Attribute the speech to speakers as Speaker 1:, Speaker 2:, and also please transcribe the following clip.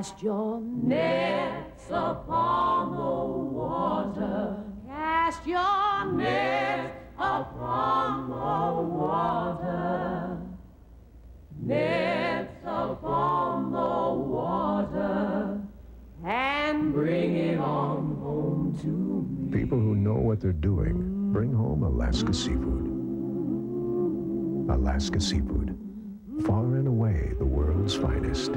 Speaker 1: Cast your nets upon the water. Cast your nets upon the water. Nets upon the water. And bring it on home to me.
Speaker 2: People who know what they're doing bring home Alaska seafood. Alaska seafood. Far and away the world's finest.